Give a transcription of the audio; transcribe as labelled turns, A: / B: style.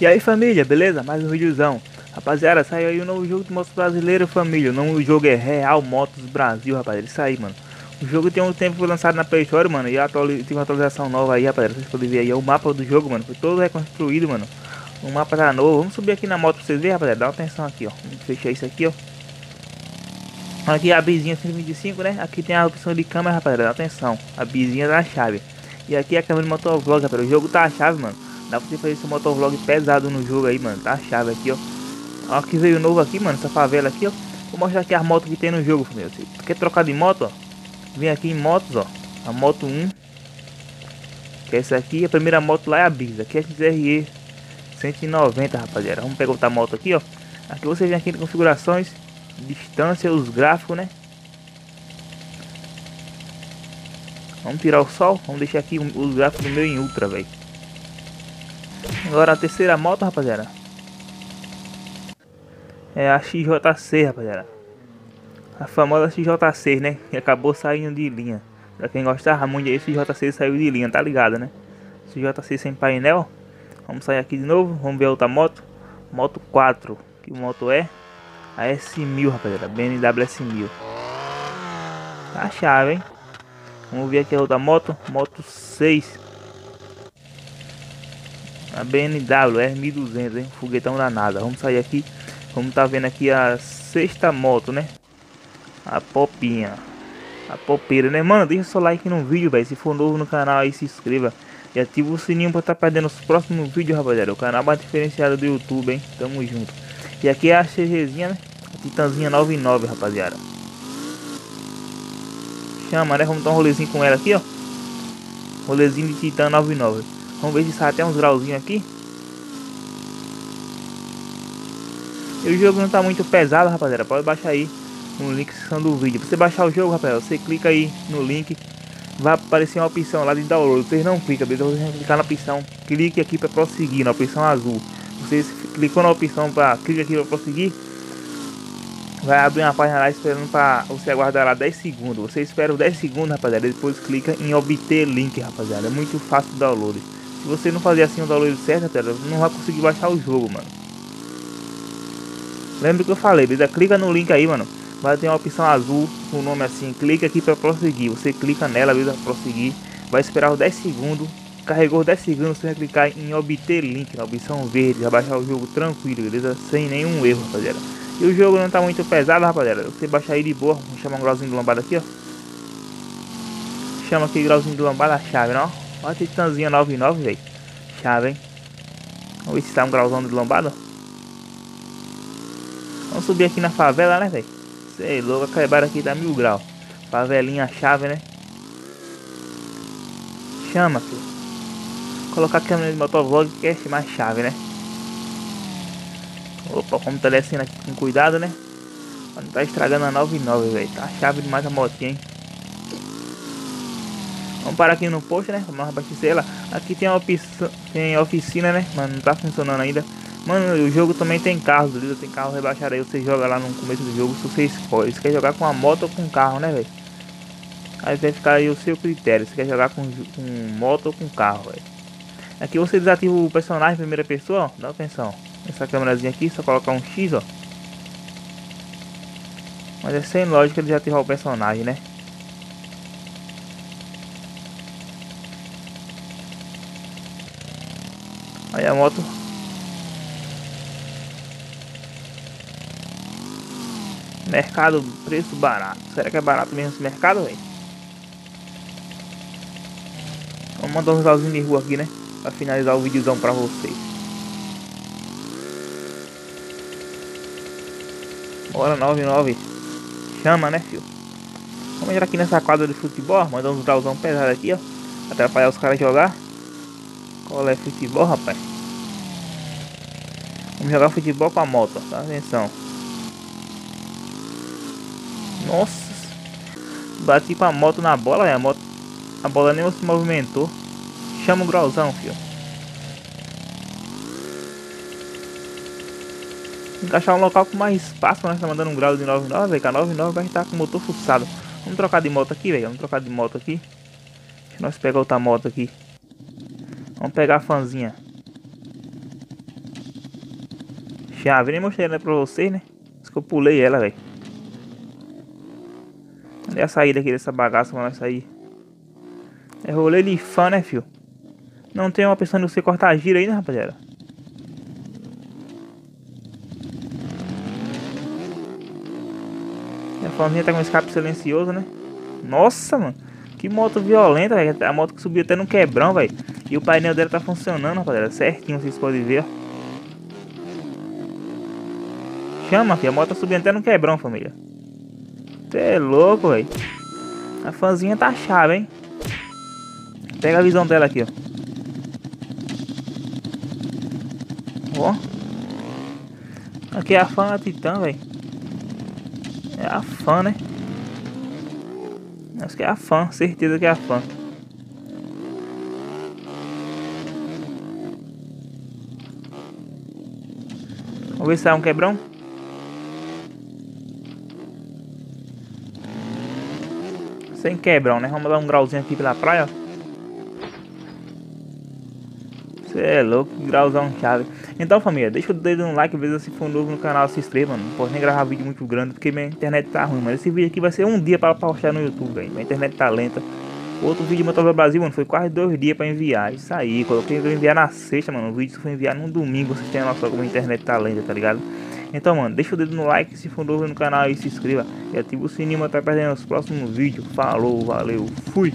A: E aí família, beleza? Mais um videozão. Rapaziada, saiu aí o um novo jogo do Motos Brasileiro, família. O nome do jogo é Real Motos Brasil, rapaziada. Isso aí, mano. O jogo tem um tempo foi lançado na Play Store, mano. E atualiz... tem uma atualização nova aí, rapaziada. Vocês podem ver aí. É o mapa do jogo, mano. Foi todo reconstruído, mano. O mapa tá novo. Vamos subir aqui na moto pra vocês verem, rapaziada. Dá uma atenção aqui, ó. Vamos fechar isso aqui, ó. Aqui a bizinha 125, né? Aqui tem a opção de câmera, rapaziada. Dá atenção. A bizinha da chave. E aqui é a câmera de motovlog, rapaziada. O jogo tá a chave, mano. Dá pra você fazer esse motovlog pesado no jogo aí, mano. Tá a chave aqui, ó. Ó, que veio novo aqui, mano. Essa favela aqui, ó. Vou mostrar aqui as motos que tem no jogo, família. Você quer trocar de moto, ó? Vem aqui em motos, ó. A moto 1. Que é essa aqui. A primeira moto lá é a Bisa. Aqui é a XRE 190, rapaziada. Vamos pegar outra moto aqui, ó. Aqui você vem aqui em configurações. Distância, os gráficos, né? Vamos tirar o sol. Vamos deixar aqui os gráficos do meu em ultra, velho. Agora a terceira moto, rapaziada. É a XJ6, rapaziada. A famosa XJ6, né? Que acabou saindo de linha. Pra quem gostava muito aí, XJ6 saiu de linha, tá ligado, né? XJ6 sem painel. Vamos sair aqui de novo. Vamos ver a outra moto. Moto 4. Que moto é? A S1000, rapaziada. BMW S1000. Tá chave, hein? Vamos ver aqui a outra moto. Moto 6. A BMW R1200, hein? Foguetão danado. Vamos sair aqui. Vamos tá vendo aqui a sexta moto, né? A popinha. A popeira, né? Mano, deixa seu like no vídeo, velho. Se for novo no canal aí, se inscreva. E ativa o sininho pra tá perdendo os próximos vídeos, rapaziada. O canal mais diferenciado do YouTube, hein? Tamo junto. E aqui é a CGzinha, né? A Titanzinha 99, rapaziada. Chama, né? Vamos dar um rolezinho com ela aqui, ó. Rolezinho de Titan 99. Vamos ver se sai até uns grauzinhos aqui. E o jogo não tá muito pesado, rapaziada. Pode baixar aí no link do vídeo. Pra você baixar o jogo, rapaziada, você clica aí no link. Vai aparecer uma opção lá de download. Vocês não clicam, beleza? Você clicar na opção. Clique aqui para prosseguir, na opção azul. Você clicou na opção para clique aqui para prosseguir. Vai abrir uma página lá esperando para você aguardar lá 10 segundos. Você espera 10 segundos, rapaziada. Depois clica em obter link, rapaziada. É muito fácil o download. Se você não fazer assim o download certo, tela, não vai conseguir baixar o jogo, mano. Lembra que eu falei, beleza? Clica no link aí, mano. Vai ter uma opção azul com o nome assim. Clica aqui para prosseguir. Você clica nela, beleza? Prosseguir. Vai esperar os 10 segundos. Carregou 10 segundos, você vai clicar em obter link na opção verde. Vai baixar o jogo tranquilo, beleza? Sem nenhum erro, rapaziada. E o jogo não tá muito pesado, rapaziada. Você baixar aí de boa. Vamos chamar um grauzinho de lambada aqui, ó. Chama aqui grauzinho de lambada a chave, não? Olha a Titanzinha 99, velho. Chave, hein? Vamos ver se tá um grauzão de lombada. Vamos subir aqui na favela, né, velho? Sei, louco, a quebrada aqui tá mil graus. Favelinha chave, né? Chama, filho. Colocar a câmera de motovlog que é mais chave, né? Opa, como tá descendo aqui com cuidado, né? Não tá estragando a 99, velho. Tá chave demais a motinha, hein? Vamos parar aqui no posto, né? Vamos abastecer ela. Aqui tem a opção, tem oficina, né? Mas não tá funcionando ainda. Mano, o jogo também tem carros, beleza? Tem carro rebaixado aí. Você joga lá no começo do jogo se você escolhe. Você quer jogar com a moto ou com carro, né, velho? Aí vai ficar aí o seu critério. Você quer jogar com, com moto ou com carro, velho? Aqui você desativa o personagem em primeira pessoa, ó. Dá atenção. Essa câmerazinha aqui, só colocar um X, ó. Mas é sem lógica desativar o personagem, né? Aí a moto. Mercado, preço barato. Será que é barato mesmo esse mercado, velho? Vamos mandar um visualzinho de rua aqui, né? Pra finalizar o videozão pra vocês. Bora 99. Chama, né, filho? Vamos entrar aqui nessa quadra de futebol. Mandar uns grauzão pesado aqui, ó. Atrapalhar os caras jogar. Qual é futebol, rapaz? Vamos jogar futebol com a moto, tá? Atenção. Nossa. Bati com a moto na bola, a moto. A bola nem se movimentou. Chama o grauzão, filho. Encaixar um local com mais espaço, nós tá mandando um grau de 99, velho. Que a 99 vai estar com o motor fuçado. Vamos trocar de moto aqui, velho. Vamos trocar de moto aqui. Deixa nós pegar outra moto aqui. Vamos pegar a fanzinha. chave. Nem mostrei ela pra vocês, né? Acho que eu pulei ela, velho. Cadê a saída aqui dessa bagaça nós sair? É rolê de fã, né, fio? Não tem uma opção de você cortar giro aí, né, rapaziada? E a família tá com escape silencioso, né? Nossa, mano. Que moto violenta, velho. A moto que subiu até no quebrão, velho. E o painel dela tá funcionando, rapaziada. Certinho, vocês podem ver. Chama, filho. A moto tá subindo até no quebrão, família. Você é louco, velho. A fãzinha tá chave, hein? Pega a visão dela aqui, ó. Ó. Aqui é a fã da Titã, velho. É a fã, né? Acho que é a fã, certeza que é a fã. Vamos ver se sai um quebrão. Sem quebrão, né? Vamos dar um grauzinho aqui pela praia, Você é louco, grauzão chave. Então, família, deixa o dedo no like, vezes se for novo no canal, se inscreva. Não posso nem gravar vídeo muito grande porque minha internet tá ruim, mas esse vídeo aqui vai ser um dia para postar no YouTube, velho. Minha internet tá lenta. Outro vídeo Motor Brasil, mano, foi quase dois dias para enviar. Isso aí, coloquei pra enviar na sexta, mano. O vídeo foi enviar no domingo, vocês têm noção como a internet tá lenta, tá ligado? Então, mano, deixa o dedo no like, se for novo no canal e se inscreva. E ativa o sininho pra estar perdendo os próximos vídeos. Falou, valeu, fui!